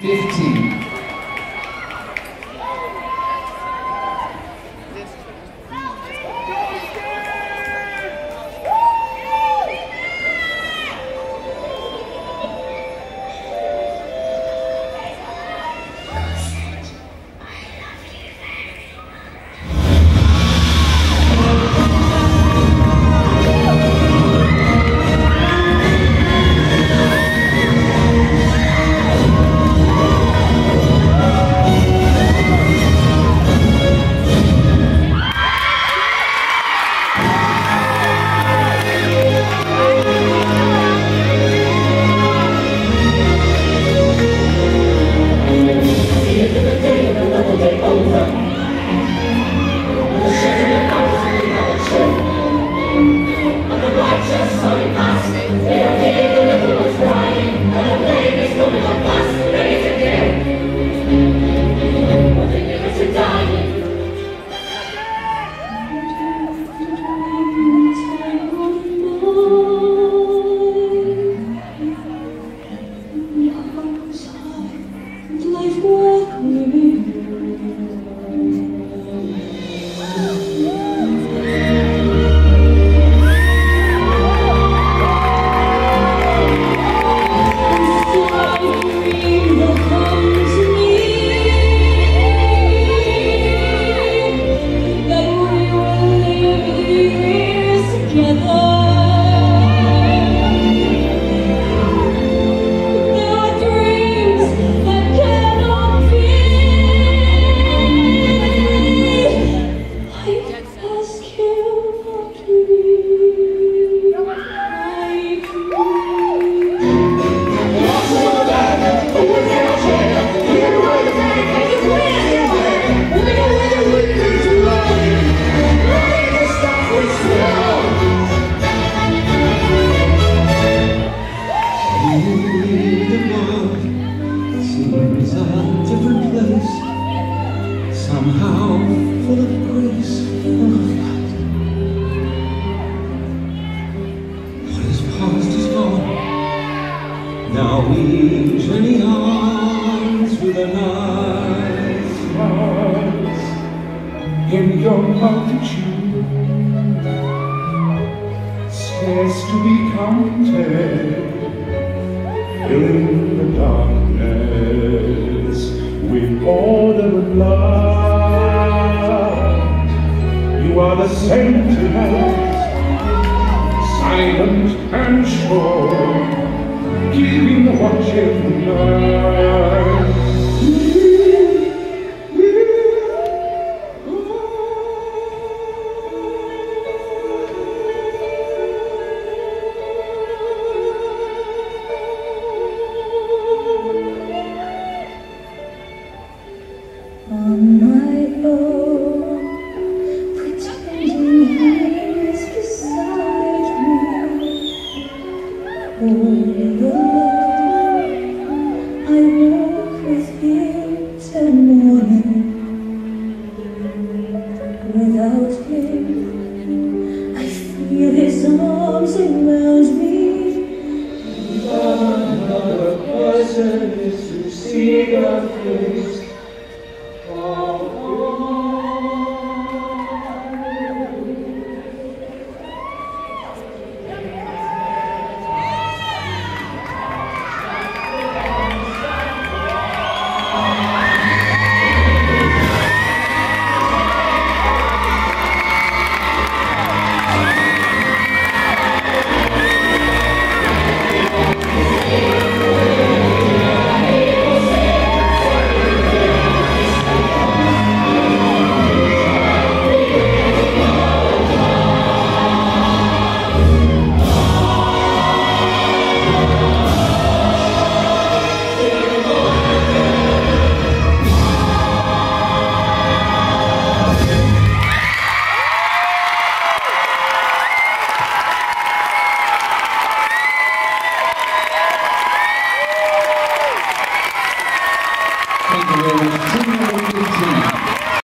15. Somehow full of grace and of light. What is past is gone. Now we journey on through the night in your multitude, scarce to be counted, filling the darkness with order and love are the sentinels, silent and sure, keeping watch in the night. is to see the face.